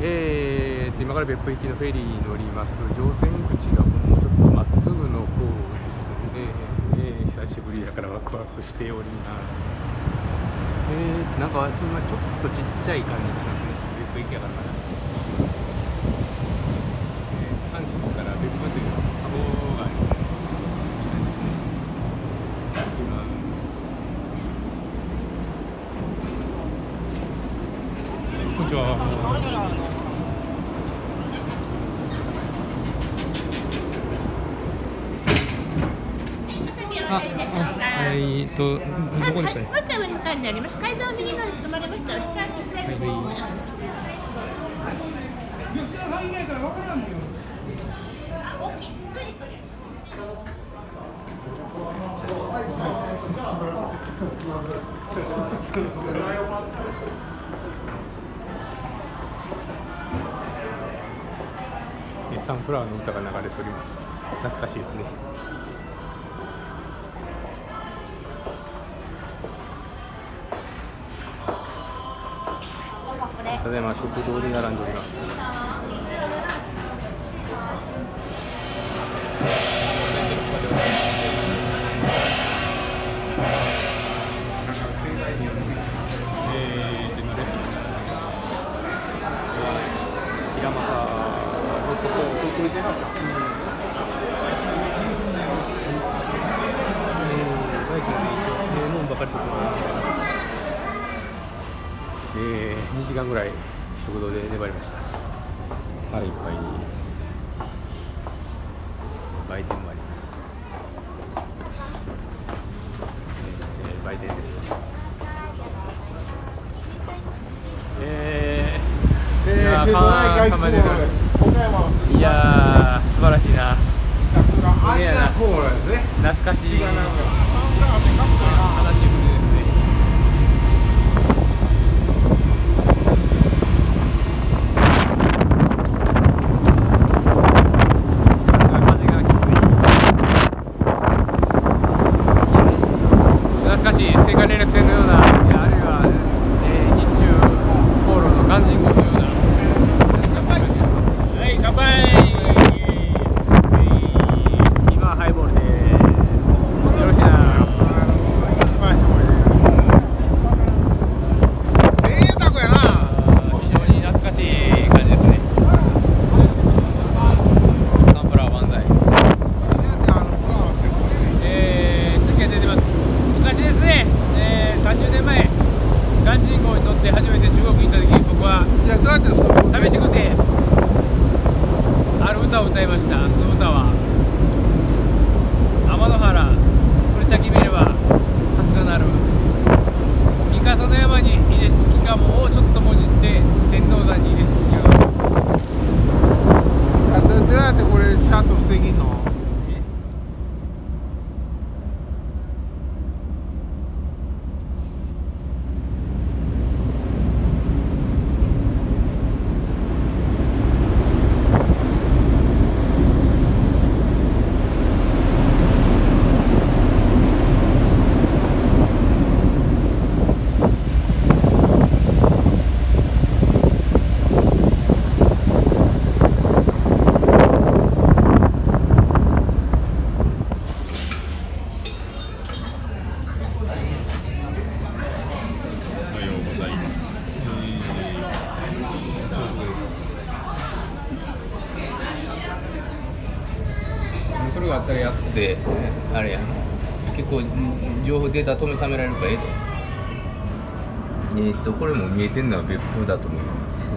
えー、と今から別府行きのフェリーに乗ります乗船口がもうちょっとまっすぐの方ですね、えー、久しぶりだからワクワクしておりますえー、なんか今ちょっとちっちゃい感じしますね別府行きやからかな、えー、阪神から別府というのは砂防があるいい感じですね行きますこんにちはあ、えっと、どこでしたね。向か？いの階。段右の方に止まりましたら、スタートしたいと思います。サンフラワーの歌が流れております。懐かしいですね。ただいま食堂で並んでおります。食堂で粘りました。腹いっぱいに。売店もあります、えー売店です。えー、いやーい。やー素晴らしいな。懐かしい違うな話しぶりですね風がきつい懐かしい青函連絡船のようないやあるいは、えー、日中航路の鑑真号のようなはい乾杯今はハイボールですよろしいな一番搾りで。贅沢やな。非常に懐かしい感じですねサンプラー万歳えー、中継出てます昔ですね、えー、30年前鑑真号に乗って初めて中国に行った時僕はいやどうやってそう。寂しくてある歌を歌いましたその歌は天の原振り先見れば恥ずかなる三笠の山に入れし月かもをちょっともじって天王山に入れし月がどどうやってこれシャッとしてきんの？かりやすくて、あれや、結構情報データ止め貯められるからええと。えーっと、これも見えてるのは別府だと思います。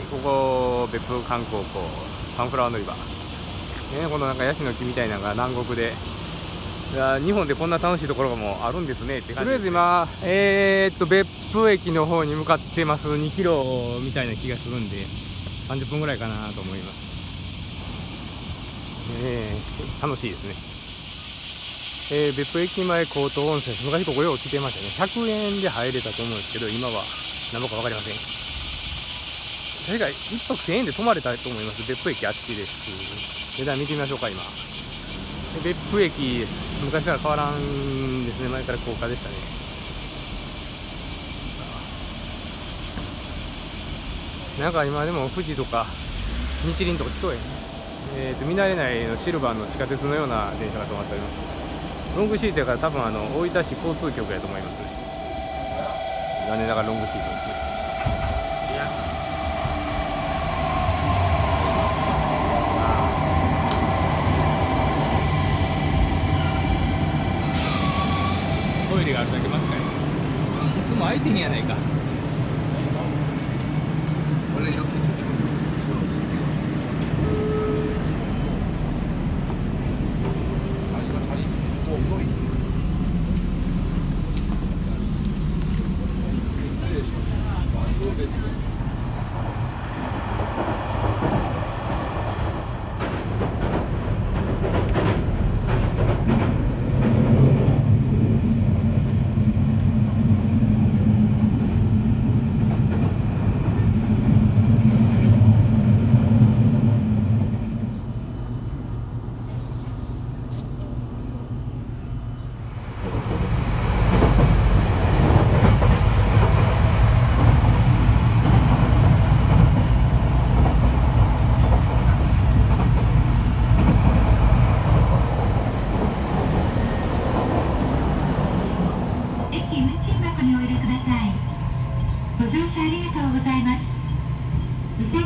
はいここ別府観光港サンフラワー乗り場。ねこのなんかヤシの木みたいなのが南国で。いや日本でこんな楽しいところもあるんですねって感じとりあえず今えー、っと別府駅の方に向かってます2キロみたいな気がするんで30分ぐらいかなと思います。えー、楽しいですね。えー、別府駅前高等温泉昔ここよう来てましたね。100円で入れたと思うんですけど今は何ぼか分かりません確か1泊1000円で泊まれたと思います。別府駅あっちです。値段見てみましょうか今。別府駅昔から変わらんですね。前から高架でしたね。なんか今でも富士とか日輪とか来そうやね。えーと見慣れないのシルバーの地下鉄のような電車が止まっております。ロングシートやから多分あの大分市交通局やと思います。残念ながらロングシートですねいやトイレがあるだけマジかい。つも空いてんやないか。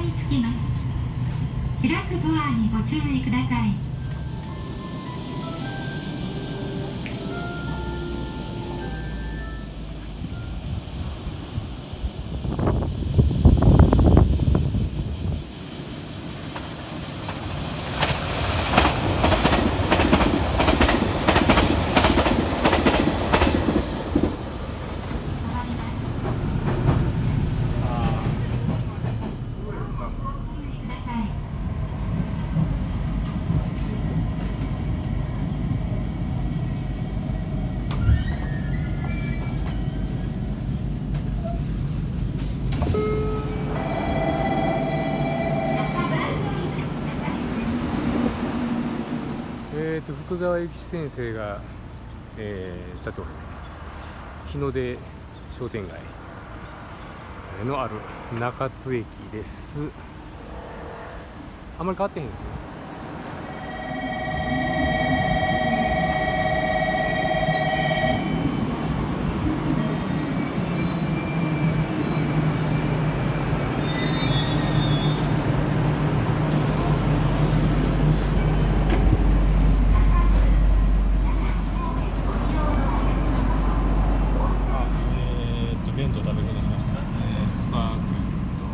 につきます。開くドアにご注意ください。えー、と福沢諭吉先生が、えー、だと日の出商店街。のある中津駅です。あんまり変わってへんですねあえー、っと弁当食べることにしました、えー、スパークリングと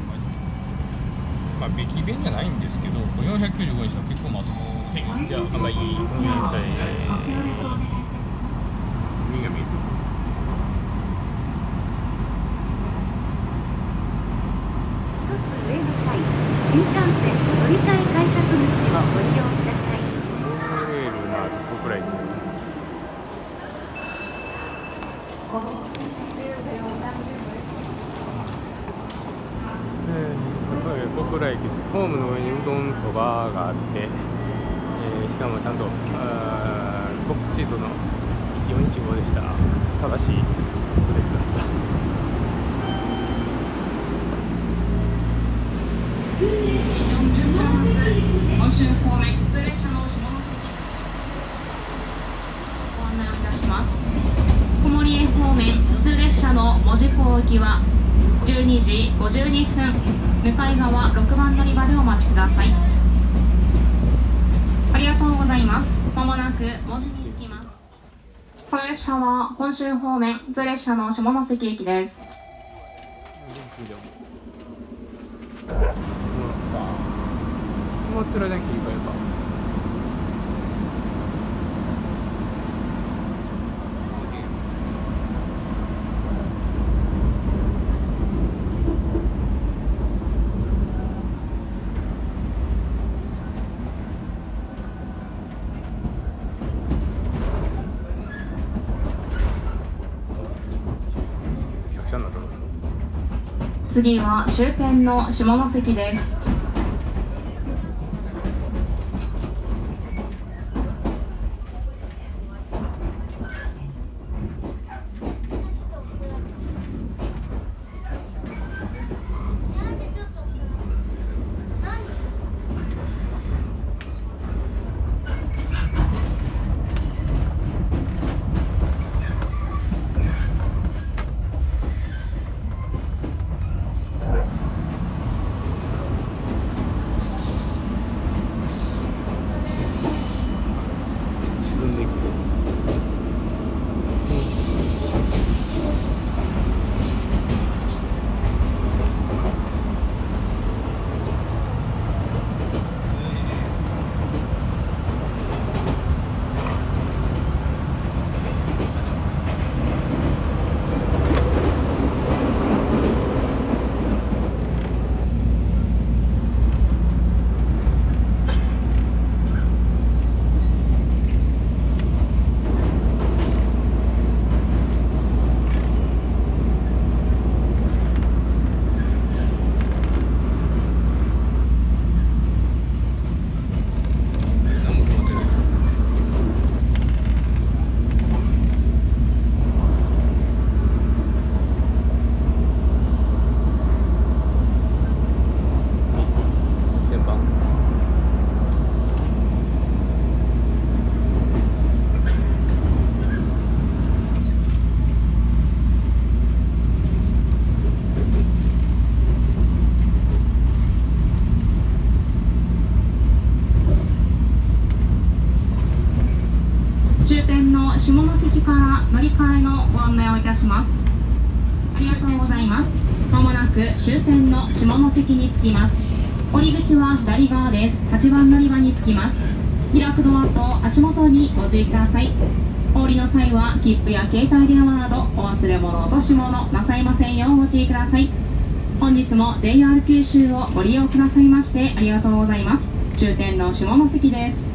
まあ駅弁じゃないんですけどこれ495円したら結構まともじゃああんまり運営され海が見えてる上の際新幹線乗り換え改札口をご利用くださいモノレールのある小倉駅えー小倉駅ですホームの上にうどんそばがあって、えーしかもちゃんとあーボックスシートの1415でした正しい列だった本州方面普通列車の下関ご案内をい。たします小森へ方面普通列車の門司港行きは12時52分向かい側6番乗り場でお待ちください。ありがとうございます。まもなく門司に着きます。この列車は本州方面普通列車の下関駅です止まってる間に切り替えか100社になった次は終点の下関です。関に着きます。降り口は左側です。8番乗り場に着きます。開くドアと足元にご注意ください。お降りの際は切符や携帯電話などお忘れ物落とし物なさいませんようお注意ください。本日も JR 九州をご利用くださいましてありがとうございます。終点の下関です。